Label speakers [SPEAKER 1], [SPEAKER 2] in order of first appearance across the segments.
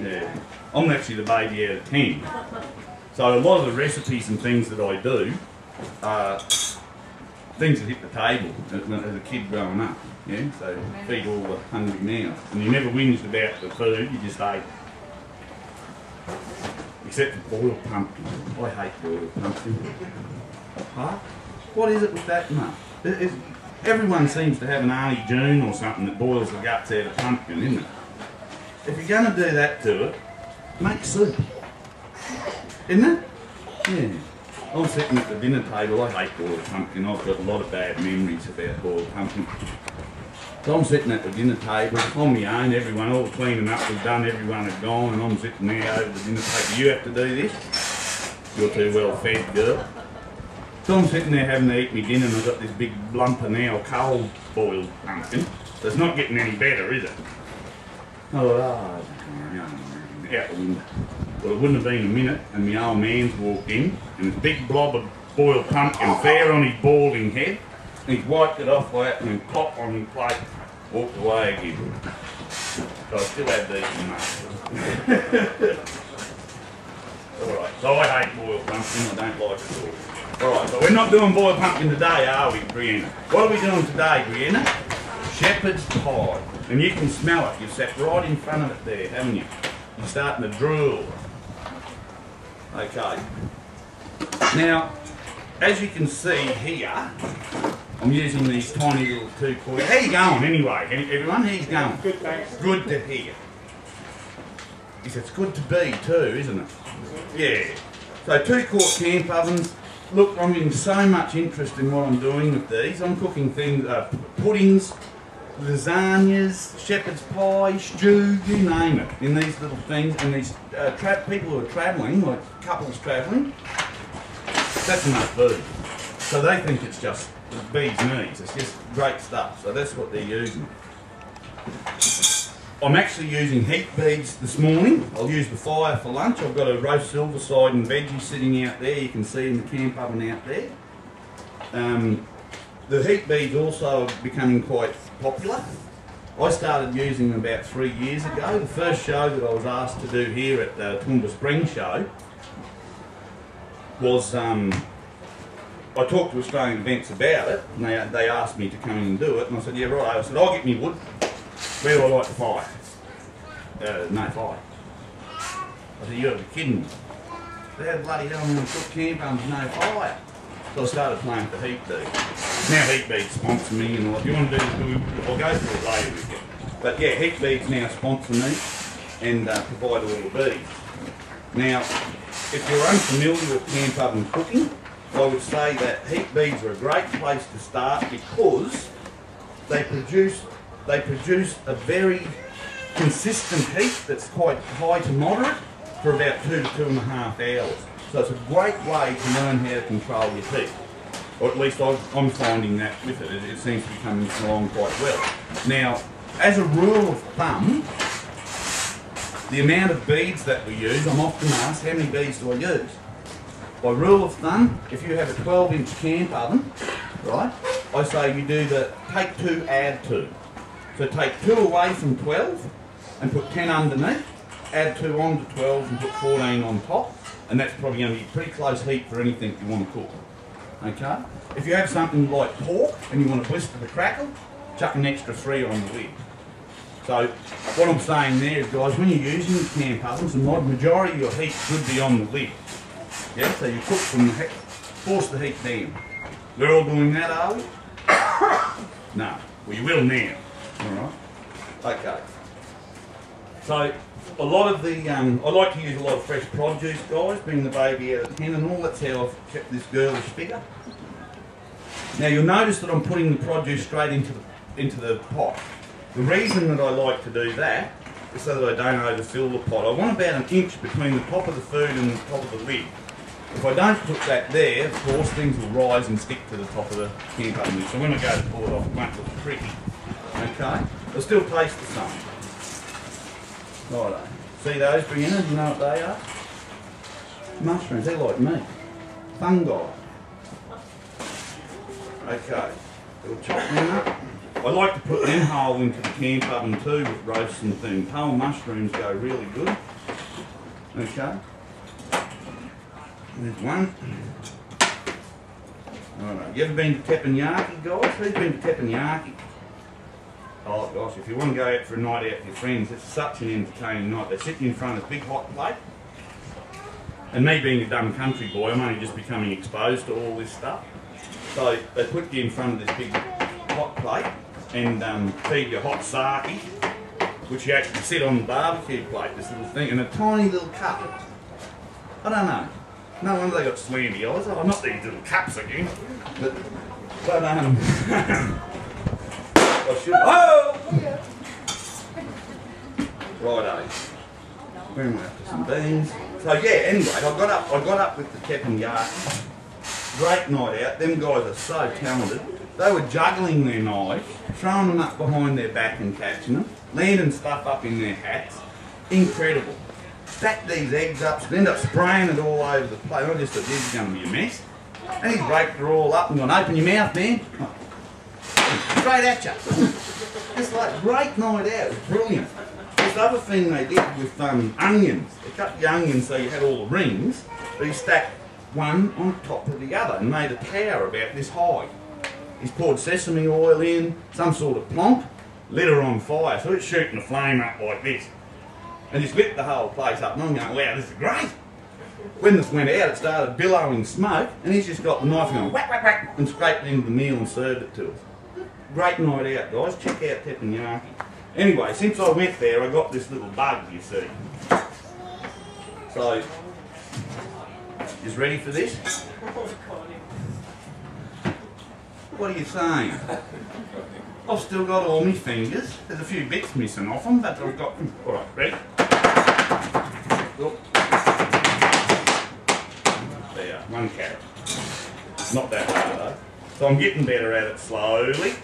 [SPEAKER 1] Yeah. I'm actually the baby out of 10. So a lot of the recipes and things that I do are things that hit the table as, a kid growing up. Yeah, so feed all the hungry now. And you never whinged about the food, you just ate. Except for boiled pumpkin. I hate boiled pumpkin. Huh? What is it with that everyone seems to have an Auntie June or something that boils the guts out of pumpkin, isn't it? If you're going to do that to it, make soup. Isn't it? Yeah. I'm sitting at the dinner table. I hate boiled pumpkin. I've got a lot of bad memories about boiled pumpkin. So I'm sitting at the dinner table on my own. Everyone, all cleaning up was done. Everyone had gone, and I'm sitting there over the dinner table. You have to do this. You're too well fed, girl. So I'm sitting there having to eat my dinner, and I've got this big lumper now, cold boiled pumpkin. So it's not getting any better, is it? Oh, ah, the window. Well, it wouldn't have been a minute, and the old man's walked in, and a big blob of boiled pumpkin fair on his balding head, and he's wiped it off like that, and pop on his plate, walked away again. So I still had these in Alright, so I hate boiled pumpkin, I don't like it at all. Alright, so we're not doing boiled pumpkin today, are we, Brianna? What are we doing today, Brianna? Shepherd's pie. And you can smell it. You've sat right in front of it there, haven't you? You're starting to drool. Okay. Now, as you can see here, I'm using these tiny little two quart. How you going anyway, everyone? How you going?
[SPEAKER 2] Good, thanks.
[SPEAKER 1] Good to hear. Yes, it's good to be too, isn't it? Yeah. So two quart camp ovens. Look, I'm getting so much interest in what I'm doing with these. I'm cooking things, uh, puddings, lasagnas, shepherd's pie, stew, you name it, in these little things. And these uh, people who are travelling, like couples travelling, that's enough food. So they think it's just bee's knees. It's just great stuff. So that's what they're using. I'm actually using heat beads this morning. I'll use the fire for lunch. I've got a roast silver side and veggie sitting out there. You can see in the camp oven out there. Um, the heat beads also are becoming quite popular. I started using them about three years ago. The first show that I was asked to do here at the Toowoomba Spring Show was um, I talked to Australian Events about it, and they, they asked me to come in and do it, and I said, yeah, right. I said, I'll get me wood. Where do I like the fire? Uh, no fire. I said, you're kidding me. How bloody hell am I going to cook camp under no fire? So I started playing for heat bead. Now heat beads sponsor me, and if you want to do I'll go through it later. But yeah, heat beads now sponsor me and uh, provide all the beads. Now, if you're unfamiliar with camp oven cooking, I would say that heat beads are a great place to start because they produce they produce a very consistent heat that's quite high to moderate for about two to two and a half hours. So it's a great way to learn how to control your heat. Or at least I'm finding that with it. it. It seems to be coming along quite well. Now, as a rule of thumb, the amount of beads that we use, I'm often asked, how many beads do I use? By rule of thumb, if you have a 12 inch camp oven, right, I say you do the take two, add two. So take two away from 12 and put 10 underneath, add two on to 12 and put 14 on top, and that's probably going to be pretty close heat for anything you want to cook. Okay? If you have something like pork and you want to blister the crackle, chuck an extra three on the lid. So what I'm saying there is, guys, when you're using the camp ovens, the majority of your heat should be on the lid. Yeah, so you cook from the heat, force the heat down. We're all doing that, are we? no. we will now. All right. Okay. So a lot of the, um, I like to use a lot of fresh produce, guys, being the baby out of ten and all. That's how I've kept this girlish figure. Now you'll notice that I'm putting the produce straight into the into the pot. The reason that I like to do that is so that I don't overfill the pot. I want about an inch between the top of the food and the top of the lid. If I don't put that there, of course, things will rise and stick to the top of the lid. So when I go to pour it off, it won't look pretty. Okay? It'll still taste the same. See those, Brianna? Do you know what they are? Mushrooms. They're like me. Fungi. Okay. We'll chop them up. I like to put them whole into the camp oven too with roasts and things. Whole mushrooms go really good. Okay. There's one. Alright, you ever been to Teppanyaki, guys? Who's been to Teppanyaki? Oh gosh, if you want to go out for a night out with your friends, it's such an entertaining night. They sit you in front of a big hot plate. And me being a dumb country boy, I'm only just becoming exposed to all this stuff. So they put you in front of this big hot plate and um, feed you hot sake, which you actually sit on the barbecue plate, this little thing, in a tiny little cup. I don't know. No wonder they got slanty eyes. Oh, not these little cups again. But, but um, Should. Oh! Righto. Bring me after some beans. So yeah, anyway, I got up. I got up with the teppanyaki. Great night out. Them guys are so talented. They were juggling their knives, throwing them up behind their back and catching them, landing stuff up in their hats. Incredible. Stacked these eggs up, end up spraying it all over the place. I just thought this is going to be a mess. And he raked it all up and gone, open your mouth, man. Straight at you. It's like great night out. Brilliant. This other thing they did with um, onions, they cut the onions so you had all the rings, but he stacked one on top of the other and made a tower about this high. He's poured sesame oil in, some sort of plonk, lit her on fire, so it's shooting the flame up like this. And he's lit the whole place up, and I'm going, wow, this is great. When this went out, it started billowing smoke, and he's just got the knife and going whack, whack, whack, and scraped into the meal and served it to us. Great night out, guys. Check out Teppanyaki. Anyway, since I went there, I got this little bug, you see. So, is ready for this? What are you saying? I've still got all my fingers. There's a few bits missing off them, but I've got them. All right, ready? There, one carrot. Not that hard though. So I'm getting better at it slowly.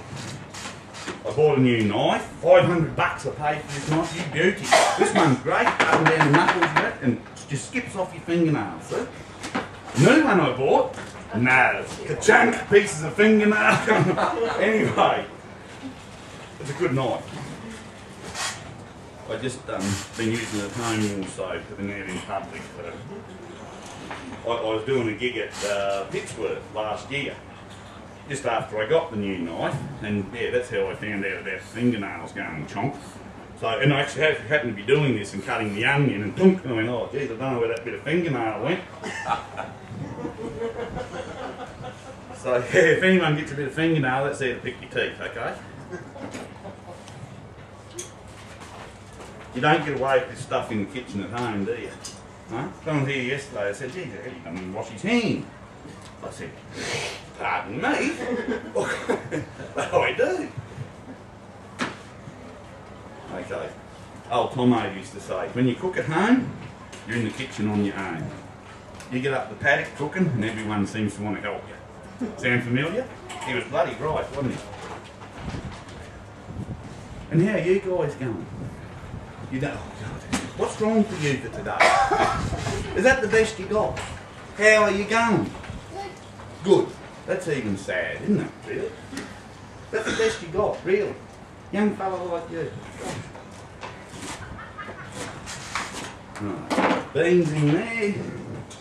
[SPEAKER 1] I bought a new knife. 500 bucks I paid for this knife. You beauty. This one's great. And down the knuckles with it and just skips off your fingernails. See? New one I bought. No, ka-chunk, pieces of fingernail. anyway, it's a good knife. I just um, been using it at home also for the out in public. But I, I was doing a gig at uh, Pittsworth last year, just after I got the new knife, and yeah, that's how I found out about fingernails going chonk. So, and I actually happened to be doing this and cutting the onion and thunk, and I went, oh geez, I don't know where that bit of fingernail went. so yeah, if anyone gets a bit of fingernail, that's there to pick your teeth, okay? You don't get away with this stuff in the kitchen at home, do you? Huh? Someone here yesterday, I said, geez, he doesn't wash his hands. I said, pardon me? but I do. Okay. Old Tomo used to say, when you cook at home, you're in the kitchen on your own. You get up the paddock cooking and everyone seems to want to help you. Sound familiar? He was bloody right, wasn't he? And how are you guys going? You know, oh God, what's wrong for you for today? Is that the best you got? How are you going? Good. Good. That's even sad, isn't it? Really? That's the best you got, really. Young fella like you. Right. Beans in there.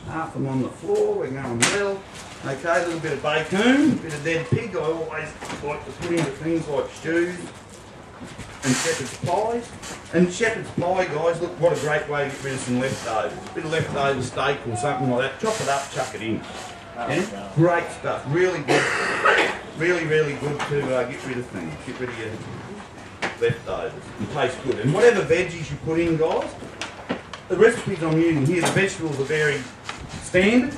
[SPEAKER 1] Half them on the floor. We're going well. Okay, a little bit of bacon, a bit of dead pig. I always like to put into things like stews and shepherd's pies. And shepherd's pie, guys, look what a great way to get rid of some leftovers. A bit of leftover steak or something like that. Chop it up, chuck it in. Yeah? Great stuff. Really good. Really, really good to uh, get rid of things. Get rid of your leftovers. And taste good. And whatever veggies you put in, guys, the recipes I'm using here, the vegetables are very standard.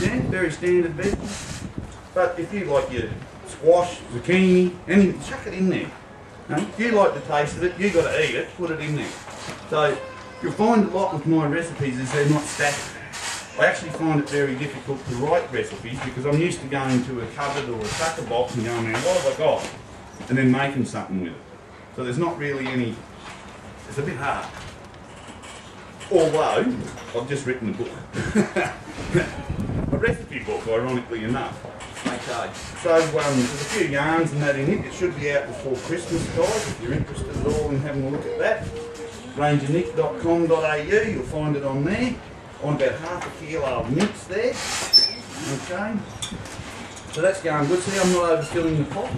[SPEAKER 1] Yeah, very standard veggies. But if you like your squash, zucchini, anything, chuck it in there. If you like the taste of it, you've got to eat it, put it in there. So you'll find a lot with my recipes is they're not static. I actually find it very difficult to write recipes because I'm used to going to a cupboard or a tucker box and going, what have I got? And then making something with it. So there's not really any, it's a bit hard. Although, I've just written a book. I've recipe book, ironically enough. Okay, so um, there's a few yarns and that in it. It should be out before Christmas, guys, if you're interested at all in having a look at that. rangernick.com.au, you'll find it on there. On about half a kilo of mince there. Okay, so that's going good. See, I'm not overfilling the pot.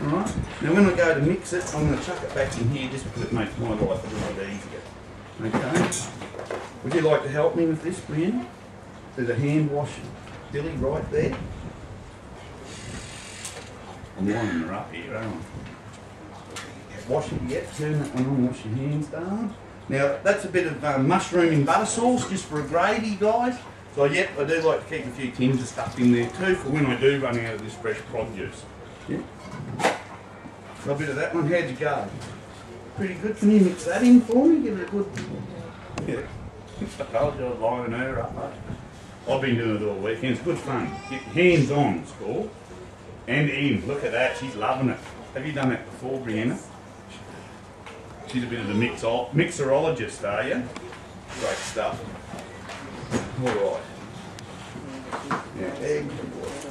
[SPEAKER 1] Alright, now when I go to mix it, I'm going to chuck it back in here just because it makes my life a little bit easier. Okay, would you like to help me with this, Brian? There's a hand wash dilly right there. I'm lining her up here, aren't I? Wash it yet, turn that one on, wash your hands, darling. Now, that's a bit of um, mushroom and butter sauce just for a gravy, guys. So, yep, I do like to keep a few tins of stuff in there too for when I do run out of this fresh produce. Yeah. Got a bit of that one, how'd you go? Pretty good. Can you mix that in for me? Give it a good. Yeah. I told you I was lining her up. eh? I've been doing it all weekend. It's good fun. Get hands on, it's called. And in. Look at that. She's loving it. Have you done that before, Brianna? She's a bit of a mix mixerologist, are you? Great stuff. All right. Yeah, egg.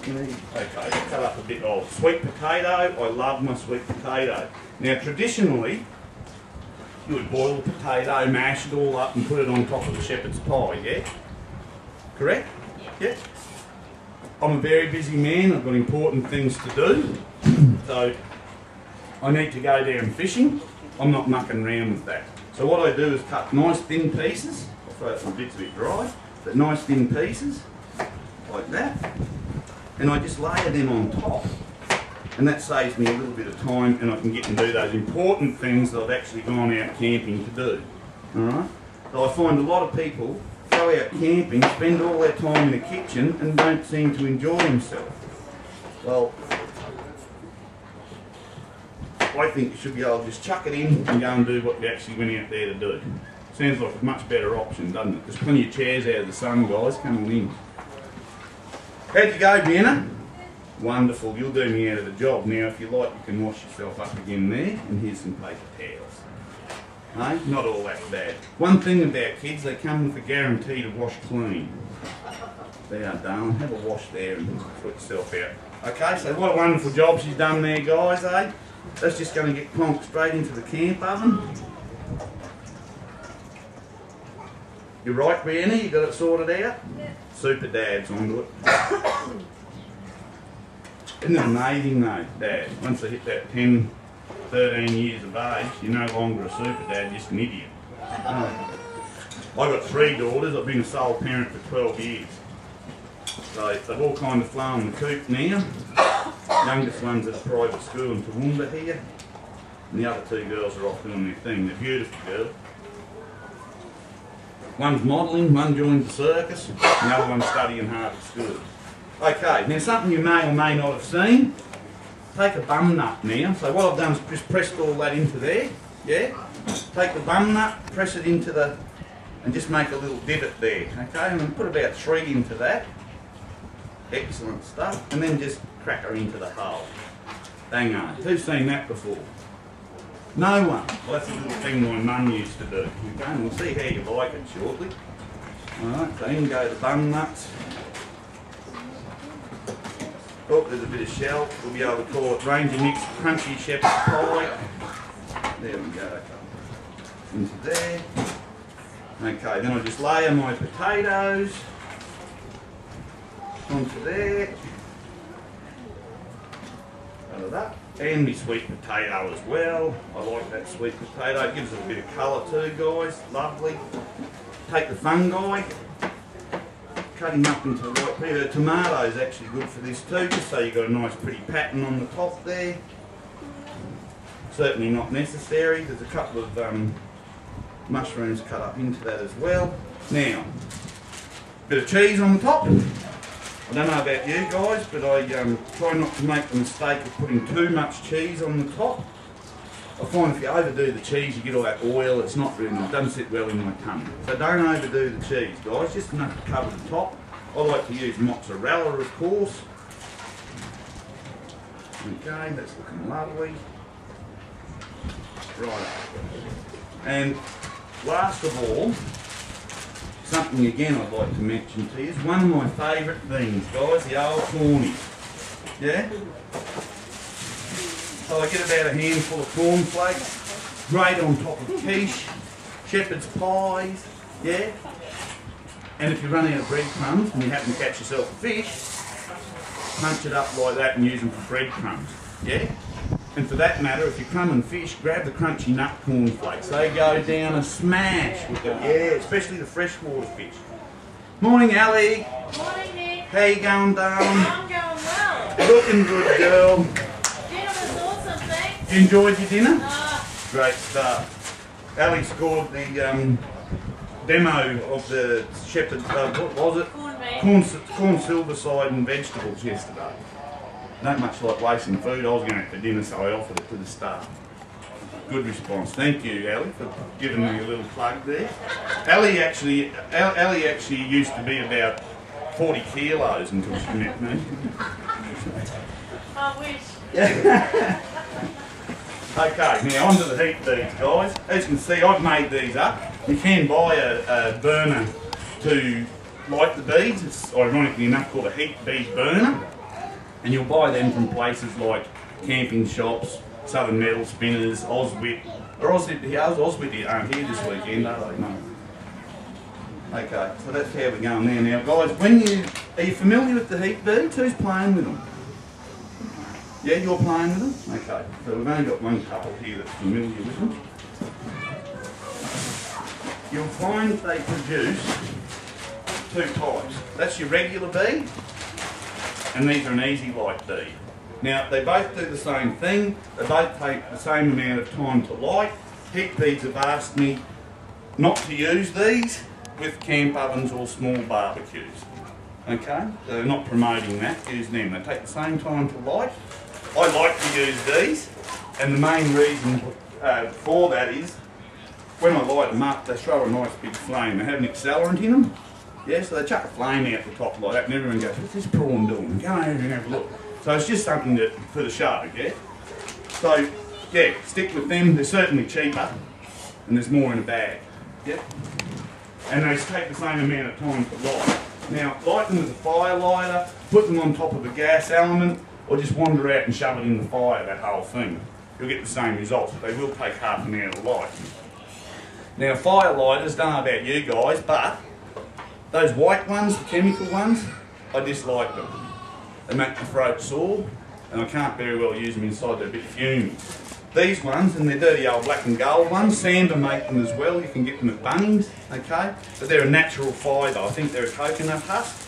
[SPEAKER 1] Okay, cut up a bit of sweet potato. I love my sweet potato. Now, traditionally, you would boil the potato, mash it all up, and put it on top of the shepherd's pie. Yeah. Correct. Yeah. I'm a very busy man. I've got important things to do, so I need to go down fishing. I'm not mucking around with that. So what I do is cut nice thin pieces. I'll throw some bits a bit dry, but nice thin pieces like that, and I just layer them on top. And that saves me a little bit of time, and I can get and do those important things that I've actually gone out camping to do. All right. So I find a lot of people go out camping, spend all their time in the kitchen, and don't seem to enjoy themselves. Well, I think you should be able to just chuck it in and go and do what you actually went out there to do. Sounds like a much better option, doesn't it? There's plenty of chairs out of the sun, guys. Come in. How'd you go, Vienna? Wonderful. You'll do me out of the job. Now, if you like, you can wash yourself up again there, and here's some paper towels. Hey, not all that bad. One thing about kids, they come with a guarantee to wash clean. They are darling. Have a wash there and put yourself out. Okay, so what a wonderful job she's done there, guys, eh? That's just going to get plonked straight into the camp oven. You're right, Brianna, you got it sorted out?
[SPEAKER 2] Yeah.
[SPEAKER 1] Super dad's onto it. Isn't it amazing though, Dad? Once they hit that 10, 13 years of age, you're no longer a super dad, just an idiot. I've got three daughters, I've been a sole parent for 12 years. So they've all kind of flown the coop now. Youngest one's at a private school in Toowoomba here. And the other two girls are off doing their thing. They're beautiful girls. One's modelling, one joined the circus, and the other one's studying hard at school. Okay, now something you may or may not have seen. Take a bum nut now. So what I've done is just pressed all that into there. Yeah? Take the bum nut, press it into the, and just make a little divot there. Okay, and put about three into that. Excellent stuff. And then just crack her into the hole. Bang on. Who's seen that before? No one. Well, that's a little thing my mum used to do. Okay, we'll see how you like it shortly. Alright, so in go the bum nuts. Oh, there's a bit of shell. We'll be able to call it Ranger Nick's Crunchy Shepherd's Pie. There we go. Into there. Okay, then I just layer my potatoes onto there. Of that. And my sweet potato as well. I like that sweet potato. It gives it a bit of colour too, guys. Lovely. Take the fungi, cut him up into the tomato is actually good for this too, just so you've got a nice pretty pattern on the top there. Certainly not necessary. There's a couple of um, mushrooms cut up into that as well. Now, bit of cheese on the top. I don't know about you guys, but I um, try not to make the mistake of putting too much cheese on the top. I find if you overdo the cheese, you get all that oil. It's not really, it doesn't sit well in my tummy. So don't overdo the cheese, guys. Just enough to cover the top. I like to use mozzarella, of course. Okay, that's looking lovely. Right. And last of all, something again I'd like to mention to you is one of my favourite things, guys, the old corny. Yeah? So I get about a handful of corn cornflakes, great on top of quiche, shepherd's pies, yeah? And if you run out of breadcrumbs and you happen to catch yourself a fish, punch it up like that and use them for breadcrumbs, yeah? And for that matter, if you crumb and fish, grab the crunchy nut corn flakes. They go down a smash with the, yeah, especially the freshwater fish. Morning, Ali.
[SPEAKER 2] Morning, Nick.
[SPEAKER 1] How you going, darling?
[SPEAKER 2] I'm going well.
[SPEAKER 1] Looking good, girl.
[SPEAKER 2] Dinner was awesome, thanks.
[SPEAKER 1] You enjoyed your dinner?
[SPEAKER 2] Uh,
[SPEAKER 1] Great stuff. Ali scored the um, demo of the shepherd's, uh, what was it?
[SPEAKER 2] corned beef.
[SPEAKER 1] Corn, corn silver side and vegetables yesterday. Not much like wasting food. I was going out for dinner, so I offered it to the staff. Good response. Thank you, Ali, for giving me a little plug there. Ali actually, Ali actually used to be about 40 kilos until she met me.
[SPEAKER 2] I wish.
[SPEAKER 1] Okay, now onto the heat beads, guys. As you can see, I've made these up. You can buy a, a burner to light the beads. It's ironically enough called a heat bead burner. And you'll buy them from places like camping shops, Southern Metal Spinners, Oswit. Or Oswit, how's Oswit aren't um, here this weekend, are they? No. Okay, so that's how we're going there. Now, guys, when you are you familiar with the heat beads? Who's playing with them? Yeah, you're playing with them? Okay, so we've only got one couple here that's familiar with them. You'll find they produce two types. That's your regular bead, and these are an easy light bead. Now, they both do the same thing. They both take the same amount of time to light. Heat beads have asked me not to use these with camp ovens or small barbecues. Okay, they're not promoting that. Use them. They take the same time to light. I like to use these, and the main reason uh, for that is when I light them up, they throw a nice big flame. They have an accelerant in them. Yeah, so they chuck a flame out the top like that, and everyone goes, "What's this prawn doing?" Go over and have a look. So it's just something that for the show, yeah. So yeah, stick with them. They're certainly cheaper, and there's more in a bag. Yeah and they take the same amount of time to light. Now, light them with a fire lighter, put them on top of a gas element, or just wander out and shove it in the fire, that whole thing. You'll get the same results, they will take half an hour to light. Now, fire lighters, don't know about you guys, but those white ones, the chemical ones, I dislike them. They make my throat sore, and I can't very well use them inside, they're a bit. These ones, and they're dirty old black and gold ones, Samba make them as well, you can get them at Bunnings, okay? But they're a natural fibre, I think they're a coconut husk.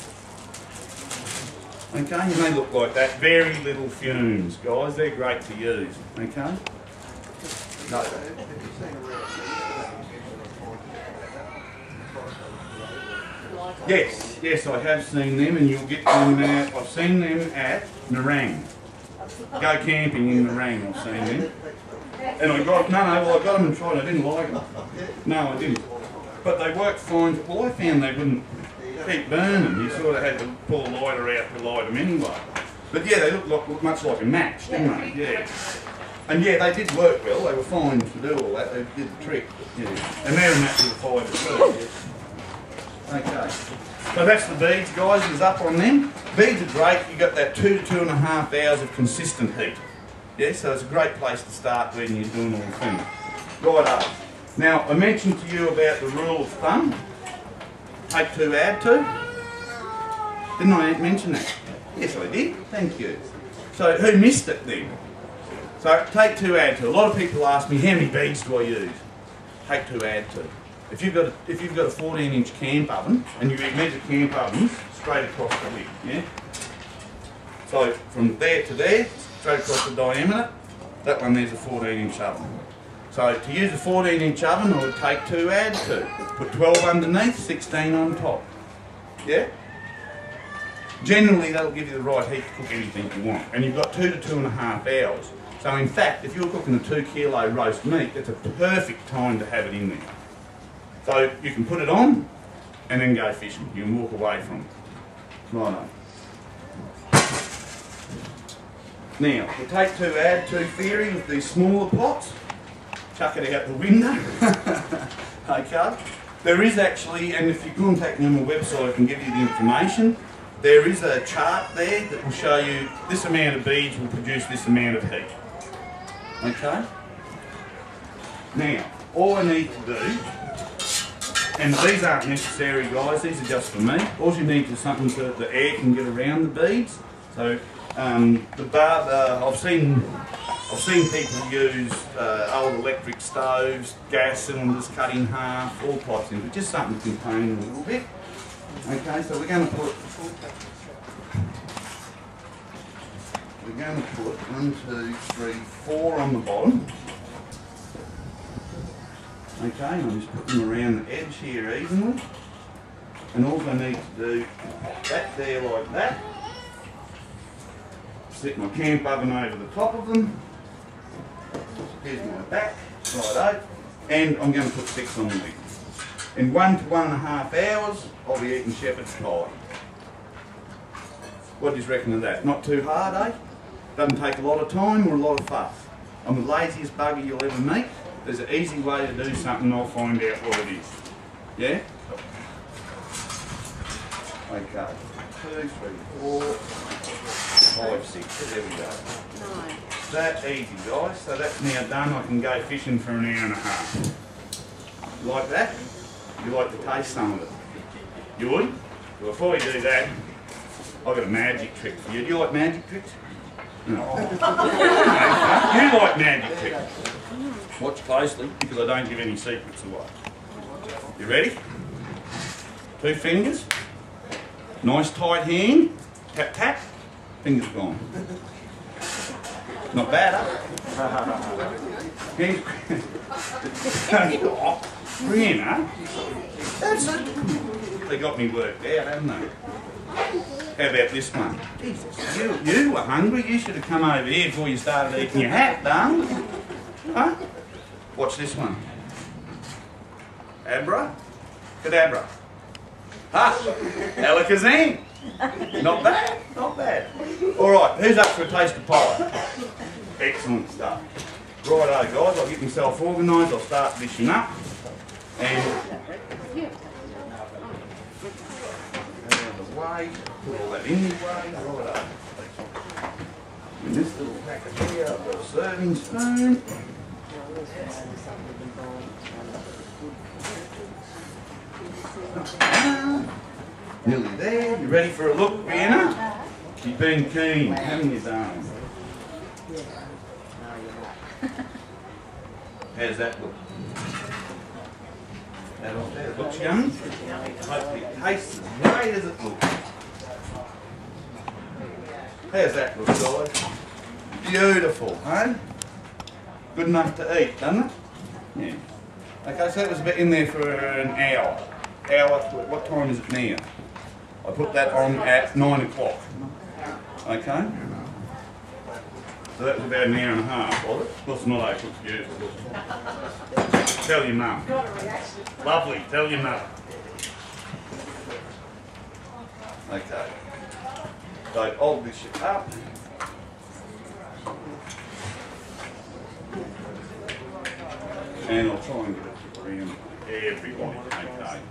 [SPEAKER 1] Okay, they look like that, very little fumes, guys, they're great to use, okay? No. Yes, yes, I have seen them, and you'll get them at, I've seen them at Nerang. Go camping in Nerang, I've seen them. And I got, no, no, well, I got them and tried, I didn't like them. No, I didn't. But they worked fine. Well, I found they wouldn't keep burning. You sort of had to pull a lighter out to light them anyway. But yeah, they looked like, looked much like a match, didn't they? Yeah. And yeah, they did work well. They were fine to do all that. They did the trick. Yeah. And they're a match natural fibre too. Okay. So that's the beads, guys. Is up on them. Beads are great. you've got that two to two and a half hours of consistent heat. Yeah, so it's a great place to start when you're doing all the things. Right up. Now, I mentioned to you about the rule of thumb. Take two, add two. Didn't I mention that? Yes, I did. Thank you. So, who missed it then? So, take two, add two. A lot of people ask me, how many beads do I use? Take two, add two. If you've got a, if you've got a 14 inch camp oven and you measure camp ovens straight across the width, yeah. So from there to there, straight across the diameter, that one there's a 14 inch oven. So to use a 14 inch oven, I would take two, add two, put 12 underneath, 16 on top. Yeah. Generally, that'll give you the right heat to cook anything you want, and you've got two to two and a half hours. So in fact, if you're cooking a two kilo roast meat, it's a perfect time to have it in there. So you can put it on and then go fishing. You can walk away from it. Right on. Now, the take two, add two theory with these smaller pots, chuck it out the window. okay? There is actually, and if you contact me on my website, I can give you the information. There is a chart there that will show you this amount of beads will produce this amount of heat. Okay? Now, all I need to do, and these aren't necessary guys, these are just for me. All you need is something so that the air can get around the beads. So um, the bar, uh, I've seen I've seen people use uh, old electric stoves, gas cylinders cut in half, all types of just something to contain a little bit. Okay, so we're going to put we're going to put one, two, three, four on the bottom. Okay, I'm just putting them around the edge here evenly. And all I need to do that there like that. Set my camp oven over the top of them. Here's my back, righto. And I'm going to put six on the. In one to one and a half hours, I'll be eating shepherd's pie. What do you reckon of that? Not too hard, eh? Doesn't take a lot of time or a lot of fuss. I'm the laziest bugger you'll ever meet. There's an easy way to do something, I'll find out what it is. Yeah? Okay. Two, three, four, five, six. There we go.
[SPEAKER 2] Nine.
[SPEAKER 1] That easy, guys. So that's now done. I can go fishing for an hour and a half. You like that? You like to taste some of it? You would? Well, before we do that, I've got a magic trick for you. Do you like magic tricks? No. you like magic tricks. Watch closely because I don't give any secrets away. You ready? Two fingers. Nice tight hand. Tap tap. Fingers gone. Not bad, huh? Oh, Brianna. That's it. They got me worked out, haven't they? How about this one? Jesus, you, you were hungry. You should have come over here before you started eating your hat, darling. Huh? Watch this one. Abra, cadabra. Ha! Alakazam. Not bad, not bad. All right, who's up for a taste of pie? Excellent stuff. Righto, guys, I'll get myself organised. I'll start dishing up. And put all that in the way. In this little packet here, I've got a serving spoon. Nearly there. You ready for a look, Vienna? You've been keen, haven't you, darling? How's that look? That all there. Looks yummy. Hopefully it tastes as great as it looks. How's that look, guys? Beautiful, huh? Good enough to eat, doesn't it? Yeah. Okay, so that was a bit in there for an hour. Hour, what time is it now? I put that on at nine o'clock. Okay? So that was about an hour and a half, was it? Course, not eight, it's beautiful. Tell your mum. Lovely, tell your mum. Okay. So hold this shit up. And I'll try and get it around everybody, okay?